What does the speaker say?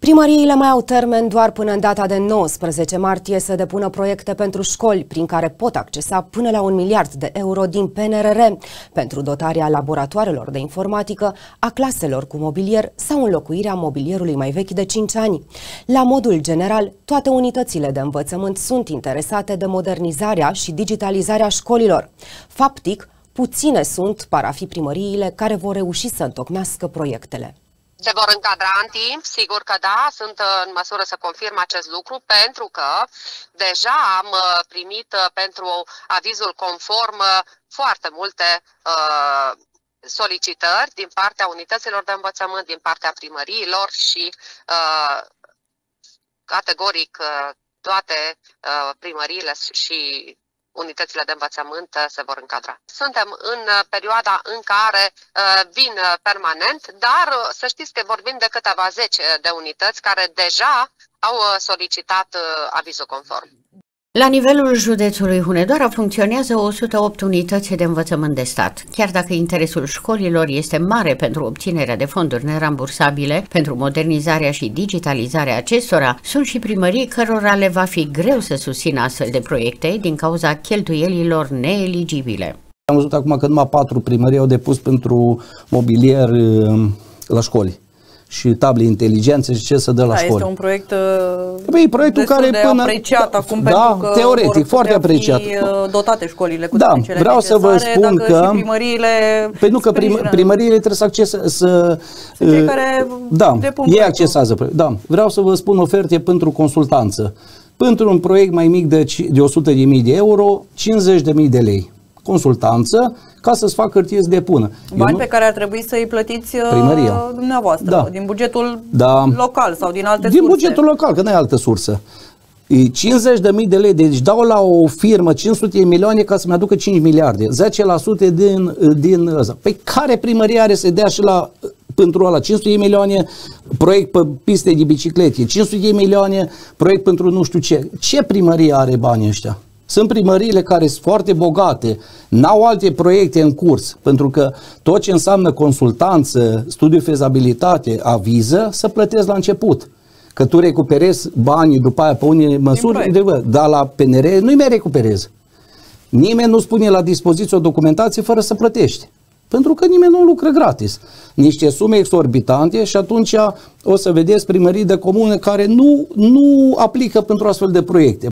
Primăriile mai au termen doar până în data de 19 martie să depună proiecte pentru școli, prin care pot accesa până la un miliard de euro din PNRR pentru dotarea laboratoarelor de informatică, a claselor cu mobilier sau înlocuirea mobilierului mai vechi de 5 ani. La modul general, toate unitățile de învățământ sunt interesate de modernizarea și digitalizarea școlilor. Faptic, puține sunt parafi primăriile care vor reuși să întocmească proiectele. Se vor încadra în timp? Sigur că da, sunt uh, în măsură să confirm acest lucru pentru că deja am uh, primit uh, pentru avizul conform foarte multe uh, solicitări din partea unităților de învățământ, din partea primăriilor și uh, categoric toate uh, primăriile și unitățile de învățământ uh, se vor încadra. Suntem în uh, perioada în care uh, vin permanent, dar să știți că vorbim de câteva zece de unități care deja au solicitat avizul conform. La nivelul județului Hunedoara funcționează 108 unități de învățământ de stat. Chiar dacă interesul școlilor este mare pentru obținerea de fonduri nerambursabile, pentru modernizarea și digitalizarea acestora, sunt și primării cărora le va fi greu să susțină astfel de proiecte din cauza cheltuielilor neeligibile. Am văzut acum că numai patru primării au depus pentru mobilier uh, la școli și table inteligențe și ce să dă la da, școli. este un proiect uh, păi, proiectul care de până, apreciat acum da, pentru că teoretic, foarte apreciat. Fi uh, dotate școlile cu da, cele vreau să vă spun că primăriile Păi nu că prim, primăriile trebuie să acceseze să cei uh, care da, ei accesează. Da, vreau să vă spun oferte pentru consultanță. Pentru un proiect mai mic de, de 100.000 de euro, 50.000 de lei consultanță ca să-ți facă hârtie să depună. Bani nu... pe care ar trebui să-i plătiți uh, Primăria. dumneavoastră, da. din bugetul da. local sau din alte din surse. Din bugetul local, că nu e altă sursă. 50 de mii de lei, deci dau la o firmă 500 de milioane ca să-mi aducă 5 miliarde, 10% din, din ăsta. Păi care primărie are să dea și la pentru ăla 500 de milioane proiect pe piste de biciclete, 500 de milioane proiect pentru nu știu ce. Ce primărie are banii ăștia? Sunt primăriile care sunt foarte bogate, n-au alte proiecte în curs, pentru că tot ce înseamnă consultanță, studiu fezabilitate, aviză, să plătesc la început. Că tu recuperezi banii după aia pe unele măsuri, de, dar la PNR nu-i mai recuperezi. Nimeni nu spune la dispoziție o documentație fără să plătești. Pentru că nimeni nu lucră gratis. Niște sume exorbitante și atunci o să vedeți primării de comune care nu, nu aplică pentru astfel de proiecte.